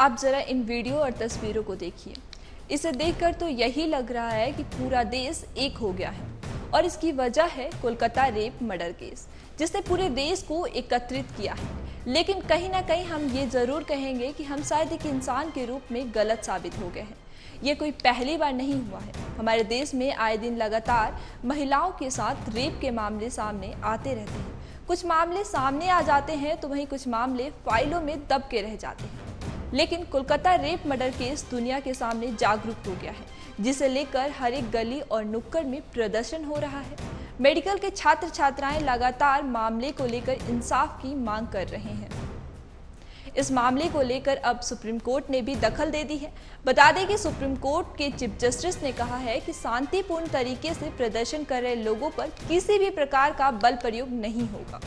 आप ज़रा इन वीडियो और तस्वीरों को देखिए। इसे देखकर तो यही लग रहा है कि पूरा देश एक हो गया है और इसकी वजह है कोलकाता रेप मर्डर केस, जिसने पूरे देश को एकत्रित किया है। लेकिन कहीं ना कहीं हम ये ज़रूर कहेंगे कि हम शायद एक इंसान के रूप में गलत साबित हो गए हैं। ये कोई पहली बार नहीं हुआ है। हमारे देश में आए दिन लगातार महिलाओं के साथ रेप के मामले सामने आते रहते हैं। कुछ मामले सामने आ जाते हैं तो वहीं कुछ मामले फाइलों में दब के रह जाते हैं। लेकिन कोलकाता रेप मर्डर केस दुनिया के सामने जागरूक हो गया है, जिसे लेकर हर एक गली और नुक्कड़ में प्रदर्शन हो रहा है। मेडिकल के छात्र छात्राएँ लगातार मामले को लेकर इंसाफ की मांग कर रहे हैं। इस मामले को लेकर अब सुप्रीम कोर्ट ने भी दखल दे दी है। बता दें कि सुप्रीम कोर्ट के चीफ जस्टिस ने कहा है कि शांतिपूर्ण तरीके से प्रदर्शन कर रहे लोगों पर किसी भी प्रकार का बल प्रयोग नहीं होगा।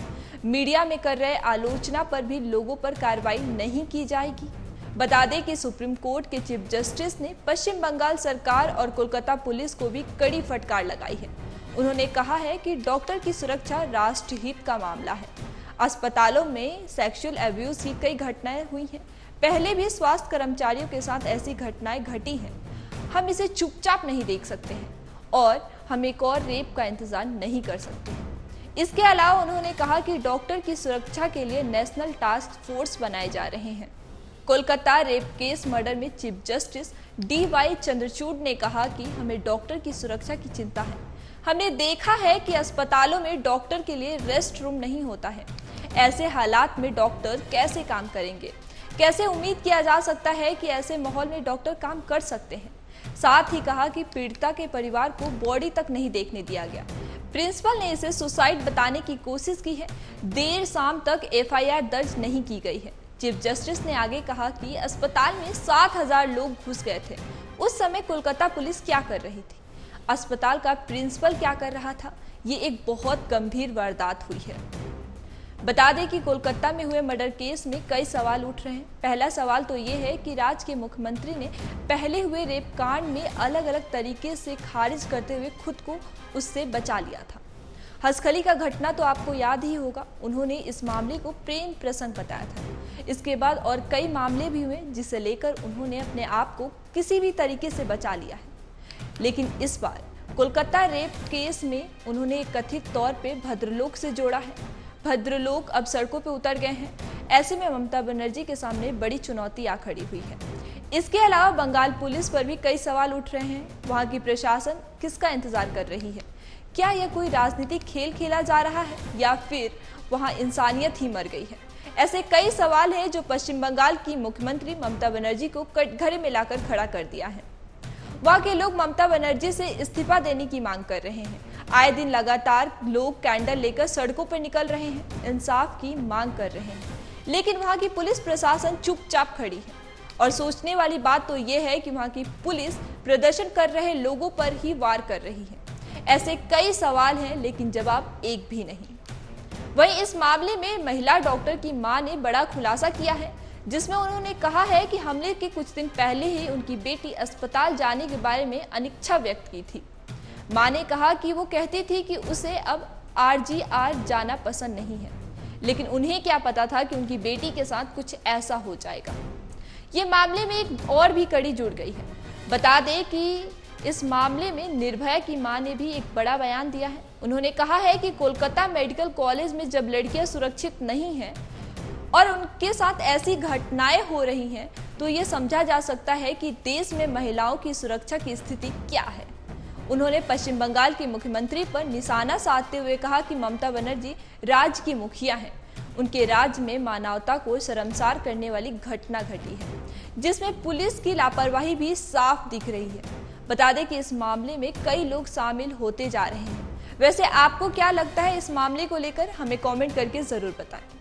मीडिया में कर रहे आलोचना पर भी लोगों पर कार्रवाई नहीं की जाएगी। बता दें कि सुप्रीम कोर्ट के चीफ जस्टिस ने पश्चिम बंगाल सरकार और कोलकाता पुलिस को भी कड़ी फटकार लगाई है। उन्होंने कहा है कि डॉक्टर की सुरक्षा राष्ट्रहित का मामला है। अस्पतालों में सेक्सुअल एब्यूज की कई घटनाएँ हुई हैं। पहले भी स्वास्थ्य कर्मचारियों के साथ ऐसी घटनाएँ घटी हैं। हम इसे चुपचाप नहीं देख सकते हैं और हम एक और रेप का इंतज़ार नहीं कर सकते इसके अलावा उन्होंने कहा कि डॉक्टर की सुरक्षा के लिए नेशनल टास्क फोर्स बनाए जा रहे हैं। कोलकाता रेप केस, मर्डर में chief justice D Y Chandrachud ने कहा कि हमें डॉक्टर की सुरक्षा की चिंता है। हमने देखा है कि अस्पतालों में डॉक्टर के लिए रेस्ट रूम नहीं होता है। ऐसे हालात में डॉक्टर कैसे काम करेंगे? कैसे उम्मीद किया जा सकता है कि ऐसे माहौल में डॉक्टर काम कर सकते हैं? साथ ही कहा कि पीड़िता के परिवार को बॉडी तक नहीं देखने दिया गया। प्रिंसिपल ने इसे सुसाइड बताने की कोशिश की है। देर शाम तक एफआईआर दर्ज नहीं की गई है। चीफ जस्टिस ने आगे कहा कि अस्पताल में सात हज़ार लोग घुस गए थे। उस समय कोलकाता पुलिस क्या कर रही थी? अस्पताल का प्रिंसिपल क्या कर रहा था? ये एक बहुत गंभीर वारदात हुई है। बता दें कि कोलकाता में हुए मर्डर केस में कई सवाल उठ रहे हैं। पहला सवाल तो ये है कि राज्य के मुख्यमंत्री ने पहले हुए रेप कांड में अलग अलग तरीके से खारिज करते हुए खुद को उससे बचा लिया था। हसखली का घटना तो आपको याद ही होगा। उन्होंने इस मामले को प्रेम प्रसंग बताया था। इसके बाद और कई मामले भी हुए, जिसे लेकर उन्होंने अपने आप को किसी भी तरीके से बचा लिया है। लेकिन इस बार कोलकाता रेप केस में उन्होंने कथित तौर पे भद्रलोक से जोड़ा है। भद्रलोक अब सड़कों पे उतर गए हैं। ऐसे में ममता बनर्जी के सामने बड़ी चुनौती आ खड़ी हुई है। इसके अलावा बंगाल पुलिस पर भी कई सवाल उठ रहे हैं। वहाँ की प्रशासन किसका इंतज़ार कर रही है? क्या यह कोई राजनीतिक खेल खेला जा रहा है या फिर वहाँ इंसानियत ही मर गई है? ऐसे कई सवाल हैं जो पश्चिम बंगाल की मुख्यमंत्री ममता बनर्जी को कटघरे में लाकर खड़ा कर दिया है। वहाँ के लोग ममता बनर्जी से इस्तीफा देने की मांग कर रहे हैं। आए दिन लगातार लोग कैंडल लेकर सड़कों पर निकल रहे हैं, इंसाफ की मांग कर रहे हैं। लेकिन वहाँ की पुलिस प्रशासन चुपचाप खड़ी है। और सोचने वाली बात तो यह है कि वहाँ की पुलिस प्रदर्शन कर रहे लोगों पर ही वार कर रही है। ऐसे कई सवाल हैं, लेकिन जवाब एक भी नहीं। वहीं इस मामले में महिला डॉक्टर की माँ ने बड़ा खुलासा किया है, जिसमें उन्होंने कहा है कि हमले के कुछ दिन पहले ही उनकी बेटी अस्पताल जाने के बारे में अनिच्छा व्यक्त की थी। माँ ने कहा कि वो कहती थी कि उसे अब आरजीआर जाना पसंद नहीं है, लेकिन उन्हें क्या पता था कि उनकी बेटी के साथ कुछ ऐसा हो जाएगा। ये मामले में एक और भी कड़ी जुड़ गई है। बता दें कि इस मामले में निर्भया की माँ ने भी एक बड़ा बयान दिया है। उन्होंने कहा है कि कोलकाता मेडिकल कॉलेज में जब लड़कियाँ सुरक्षित नहीं हैं और उनके साथ ऐसी घटनाएँ हो रही हैं तो ये समझा जा सकता है कि देश में महिलाओं की सुरक्षा की स्थिति क्या है। उन्होंने पश्चिम बंगाल के मुख्यमंत्री पर निशाना साधते हुए कहा कि ममता बनर्जी राज्य की मुखिया हैं। उनके राज्य में मानवता को शर्मसार करने वाली घटना घटी है, जिसमें पुलिस की लापरवाही भी साफ़ दिख रही है। बता दें कि इस मामले में कई लोग शामिल होते जा रहे हैं। वैसे आपको क्या लगता है इस मामले को लेकर? हमें कमेंट करके ज़रूर बताएँ।